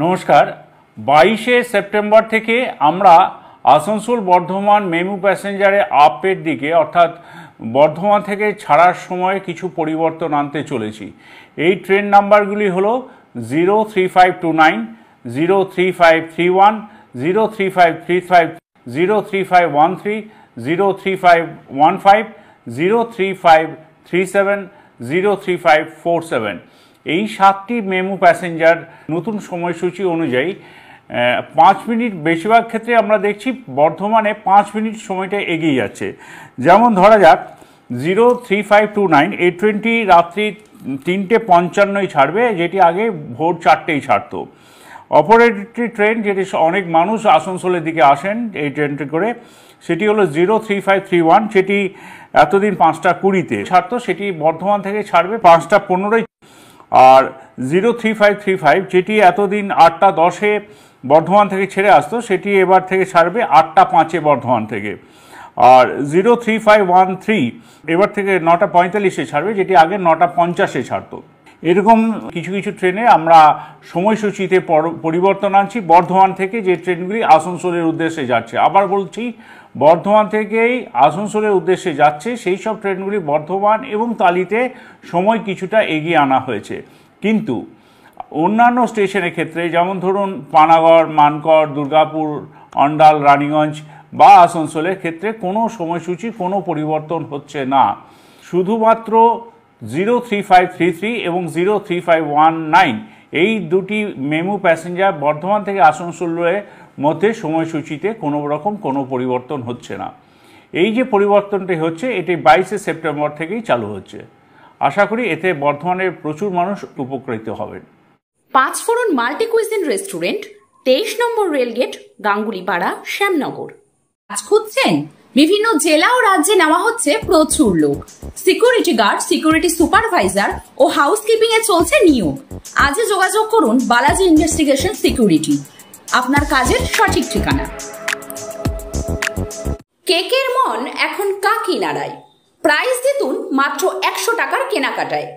নমস্কার। বাইশে সেপ্টেম্বর থেকে আমরা আসানসোল বর্ধমান মেমু প্যাসেঞ্জারে আপের দিকে, অর্থাৎ বর্ধমান থেকে ছাড়ার সময় কিছু পরিবর্তন আনতে চলেছি। এই ট্রেন নাম্বারগুলি হলো zero three five two nine, zero three five three one, zero three five three five, zero three five one three, zero three five one five, zero three five three seven, zero three five four seven. এই সাতটি MEMU passenger নতুন সময়সূচি অনুযায়ী পাঁচ minute বেশিরভাগ ক্ষেত্রে আমরা দেখছি বর্ধমানে পাঁচ মিনিট সময়টা এগিয়ে যাচ্ছে। যেমন ধরা যাক, zero three five two nine এই ট্রেনটি রাত্রি তিনটে পঞ্চান্নই ছাড়বে, যেটি আগে ভোর চারটেই ছাড়তো। অপর একটি ট্রেন, যেটি অনেক মানুষ আসানসোলের দিকে আসেন এই ট্রেনটি করে, সেটি হলো zero three five three one, সেটি এতদিন পাঁচটা কুড়িতে ছাড়তো, সেটি বর্ধমান থেকে ছাড়বে পাঁচটা পনেরোই আর zero three five three five যেটি এতদিন আটটা দশে বর্ধমান থেকে ছেড়ে আসতো, সেটি এবার থেকে ছাড়বে আটটা পাঁচে বর্ধমান থেকে। আর zero three five one three এবার থেকে নটা পঁয়তাল্লিশে ছাড়বে, যেটি আগে নটা পঞ্চাশে ছাড়তো। এরকম কিছু কিছু ট্রেনে আমরা সময়সূচিতে পর- পরিবর্তন আনছি। বর্ধমান থেকে যে ট্রেনগুলি আসানসোলের উদ্দেশ্যে যাচ্ছে। আবার বলছি, বর্ধমান থেকেই আসানসোলের উদ্দেশ্যে যাচ্ছে। সেই সব ট্রেনগুলি বর্ধমান এবং তালিতে সময় কিছুটা এগিয়ে আনা হয়েছে। কিন্তু অন্যান্য স্টেশনের ক্ষেত্রে যেমন ধরুন পানাগড়, মানকড়, দুর্গাপুর, অন্ডাল, রানীগঞ্জ বা আসানসোলের ক্ষেত্রে কোনো সময়সূচি, কোনো পরিবর্তন হচ্ছে না। শুধুমাত্র zero three five three three এবং zero three five one nine. এই দুটি মেমু প্যাসেঞ্জার বর্ধমান থেকে আসানসোলের মধ্যে সময়সূচিতে কোনো রকম কোনো পরিবর্তন হচ্ছে না। এই যে পরিবর্তনটি হচ্ছে এটি বাইশে সেপ্টেম্বর থেকেই চালু হচ্ছে। আশা করি এতে বর্ধমানের প্রচুর মানুষ উপকৃত হবেন। পাঁচফোড়ন মাল্টি কুইজিন রেস্টুরেন্ট তেইশ নম্বর রেলগেট গাঙ্গুলিপাড়া শ্যামনগর। কাজ খুঁজছেন? বিভিন্ন জেলা ও রাজ্যে নেওয়া হচ্ছে প্রচুর লোক। সিকিউরিটি গার্ড সিকিউরিটি সুপারভাইজার ও হাউসকিপিং এ চলছে নিয়োগ। আজই যোগাযোগ করুন বালাজি ইনভেস্টিগেশন সিকিউরিটি আপনার কাজের সঠিক ঠিকানা। কেকের মন এখন কাকি নাড়ায় প্রাইস দিতুন মাত্র একশো টাকার কেনাকাটায়।